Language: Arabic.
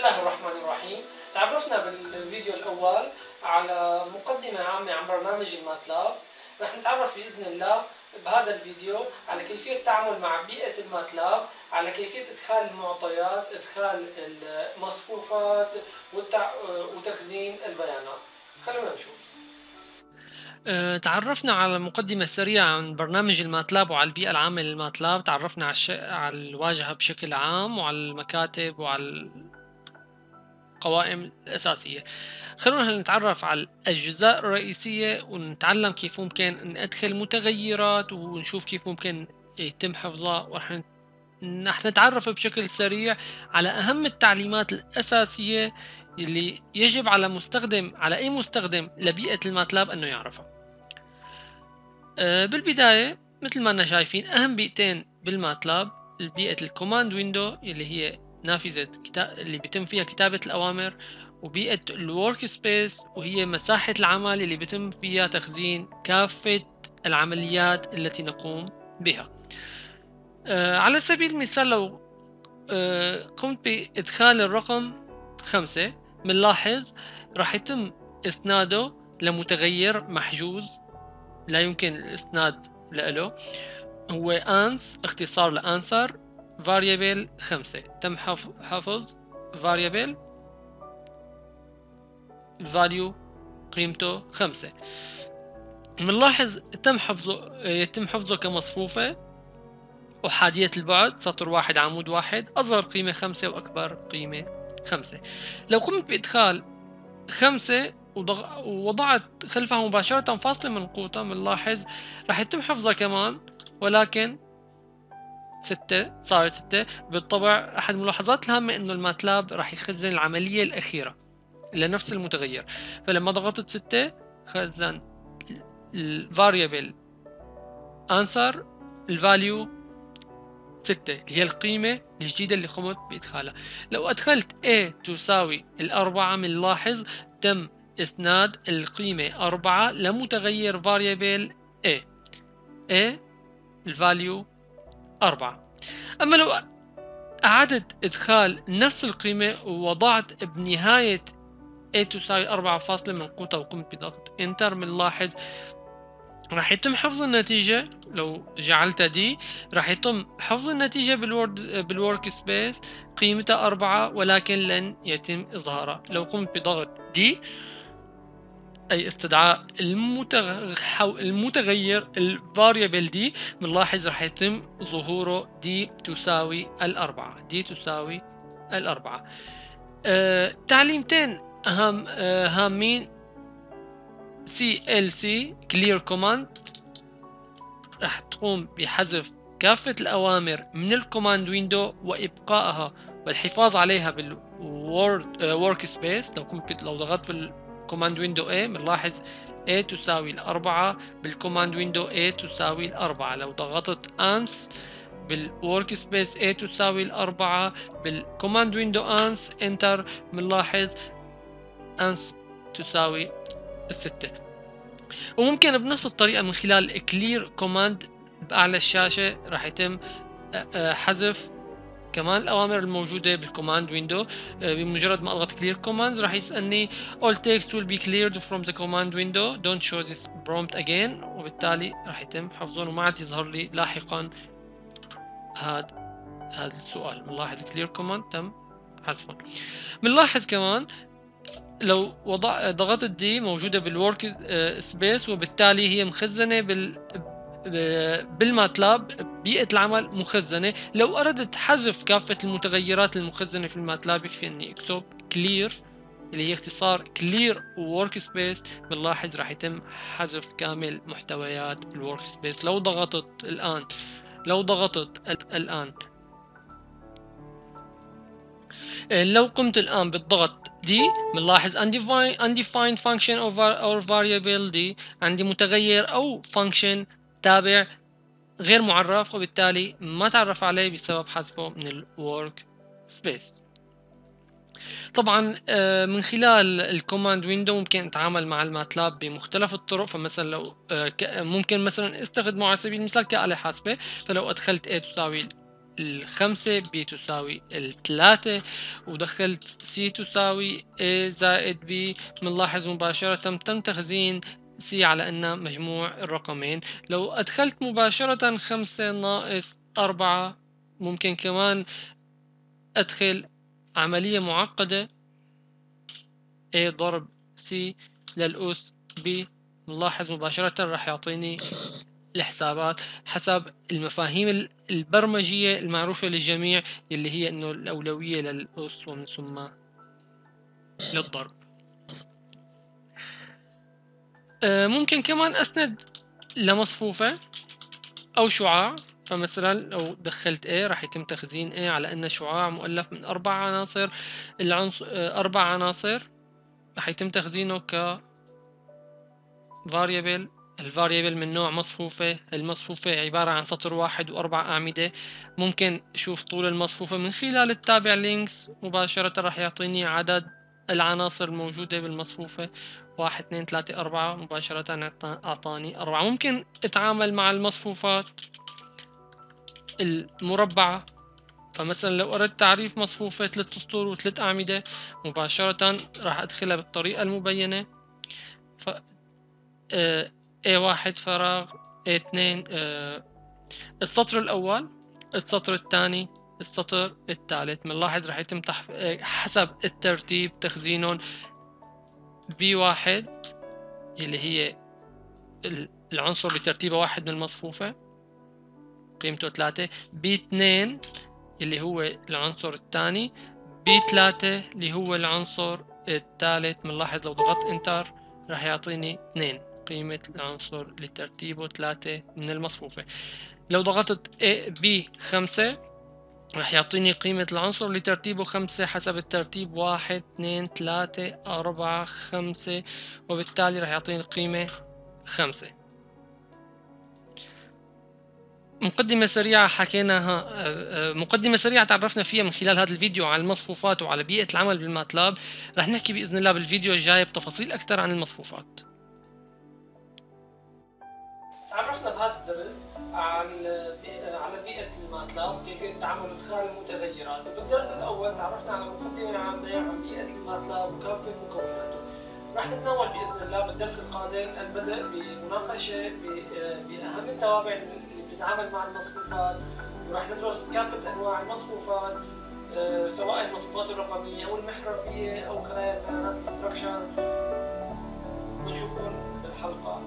الله الرحمن الرحيم تعرفنا بالفيديو الأول على مقدمة عامة عن برنامج الماتلاب رح نتعرف بإذن الله بهذا الفيديو على كيفية التعامل مع بيئة الماتلاب على كيفية إدخال المعطيات إدخال المصفوفات وتخزين البيانات. خلونا نشوف. أه، تعرفنا على مقدمة سريعة عن برنامج الماتلاب وعلى البيئة العامة للماتلاب تعرفنا على, الش... على الواجهة بشكل عام وعلى المكاتب وعلى القوائم الأساسية. خلونا نتعرف على الأجزاء الرئيسية ونتعلم كيف ممكن ندخل متغيرات ونشوف كيف ممكن يتم حفظها. ورح رح نتعرف بشكل سريع على أهم التعليمات الأساسية اللي يجب على مستخدم على أي مستخدم لبيئة الماتلاب أنه يعرفها. أه، بالبداية مثل ما أننا شايفين أهم بيئتين بالماتلاب بيئة ال command window اللي هي نافذة اللي بيتم فيها كتابة الأوامر وبيئة ال workspace وهي مساحة العمل اللي بيتم فيها تخزين كافة العمليات التي نقوم بها. آه على سبيل المثال لو آه قمت بإدخال الرقم خمسة بنلاحظ راح يتم إسناده لمتغير محجوز. لا يمكن الإسناد له هو أنس اختصار لأنسر. Variable خمسة. تم حفظ variable الفاليو قيمته خمسة. بنلاحظ تم حفظه يتم حفظه كمصفوفة. أحادية البعد سطر واحد عمود واحد أصغر قيمة خمسة وأكبر قيمة خمسة. لو قمت بإدخال خمسة ووضعت خلفها مباشرة فاصلة منقوطة بنلاحظ راح يتم حفظها كمان ولكن ستة صارت ستة. بالطبع أحد الملاحظات الهامة إنه الماتلاب راح يخزن العملية الأخيرة لنفس المتغير. فلما ضغطت ستة خزن ال variable answer ال value ستة اللي هي القيمة الجديدة اللي قمت بإدخالها. لو أدخلت A تساوي الأربعة بنلاحظ تم إسناد القيمة أربعة لمتغير variable A. A الفاليو أربعة. أما لو أعدت إدخال نفس القيمة ووضعت بنهاية A تساوي أربعة فاصلة منقوطة وقمت بضغط إنتر بنلاحظ راح يتم حفظ النتيجة. لو جعلتها دي راح يتم حفظ النتيجة بال work بال workspace قيمتها أربعة ولكن لن يتم إظهارها. لو قمت بضغط D أي استدعاء المتغير ال variable D بنلاحظ راح يتم ظهوره D تساوي الأربعة D تساوي الأربعة. آه تعليمتين أهم آه هامين CLC clear command. راح تقوم بحذف كافة الأوامر من ال command window وإبقائها والحفاظ عليها بال workspace لو كنت لو ضغطت بال command window A بنلاحظ A تساوي الأربعة بال command window A تساوي الأربعة. لو ضغطت ans بال workspace A تساوي الأربعة بال command window ans enter بنلاحظ ans تساوي الستة. وممكن بنفس الطريقة من خلال clear command بأعلى الشاشة راح يتم حذف كمان الأوامر الموجودة بال command window بمجرد ما أضغط clear commands راح يسألني all text will be cleared from the command window don't show this prompt again وبالتالي راح يتم حفظهم وما عاد يظهر لي لاحقا هذا هذا السؤال. بنلاحظ clear command تم حذفهم بنلاحظ كمان لو وضع ضغطت D موجودة بال workspace وبالتالي هي مخزنة بال بالماتلاب بيئة العمل مخزنة. لو أردت حذف كافة المتغيرات المخزنة في الماتلاب يكفي أني أكتب clear اللي هي اختصار clear workspace بنلاحظ راح يتم حذف كامل محتويات ال workspace لو ضغطت الآن لو ضغطت الآن. لو قمت الآن بالضغط D بنلاحظ undefined, undefined function or variable D عندي متغير أو function تابع غير معرف وبالتالي ما تعرف عليه بسبب حذفه من ال workspace طبعا من خلال ال command window ممكن اتعامل مع الماتلاب بمختلف الطرق. فمثلا لو ممكن مثلا استخدمه على سبيل المثال كآلة حاسبة. فلو أدخلت A تساوي الخمسة B تساوي الثلاثة ودخلت C تساوي A زائد B بنلاحظ مباشرة تم تخزين C على أنها مجموع الرقمين. لو أدخلت مباشرة خمسة ناقص أربعة ممكن كمان أدخل عملية معقدة A ضرب C للأس B. نلاحظ مباشرة راح يعطيني الحسابات. حسب المفاهيم البرمجية المعروفة للجميع اللي هي إنه الأولوية للأس ومن ثم للضرب. ممكن كمان أسند لمصفوفة أو شعاع. فمثلا لو دخلت A راح يتم تخزين A على أنه شعاع مؤلف من أربع عناصر. العنصر آه، أربع عناصر راح يتم تخزينه ك variable. ال variable من نوع مصفوفة. المصفوفة عبارة عن سطر واحد وأربع أعمدة. ممكن أشوف طول المصفوفة من خلال التابع length مباشرة راح يعطيني عدد العناصر الموجودة بالمصفوفة. واحد اثنين ثلاثة أربعة مباشرة أعطاني أربعة. ممكن أتعامل مع المصفوفات المربعة. فمثلا لو أردت تعريف مصفوفة ثلاث سطور وثلاث أعمدة مباشرة راح أدخلها بالطريقة المبينة. ف آه، A1 فراغ A2 آه، السطر الأول السطر الثاني السطر الثالث بنلاحظ راح يتم تحف... حسب الترتيب تخزينهم B1 اللي هي العنصر بترتيبه واحد من المصفوفة قيمته ثلاثة. B2 اللي هو العنصر الثاني. B3 اللي هو العنصر الثالث بنلاحظ لو ضغطت انتر راح يعطيني اثنين قيمة العنصر لترتيبه ثلاثة من المصفوفة. لو ضغطت A B خمسة راح يعطيني قيمة العنصر لترتيبه خمسة حسب الترتيب واحد اثنين ثلاثة أربعة خمسة وبالتالي راح يعطيني القيمة خمسة. مقدمة سريعة حكيناها آه، آه، مقدمة سريعة تعرفنا فيها من خلال هذا الفيديو على المصفوفات وعلى بيئة العمل بالماتلاب. رح نحكي بإذن الله بالفيديو الجاي بتفاصيل أكثر عن المصفوفات. تعرفنا بهذا الدرس بيئة الماتلاب وكيفية التعامل خلال المتغيرات. بالدرس الأول تعرفنا على مقدمة عامة عن بيئة الماتلاب وكافة مكوناته راح نتناول بإذن الله بالدرس القادم البدء بمناقشة بأهم التوابع اللي بتتعامل مع المصفوفات. وراح ندرس كافة أنواع المصفوفات آه، سواء المصفوفات الرقمية أو المحرفية أو خلايا البيانات ونشوفكم بالحلقة.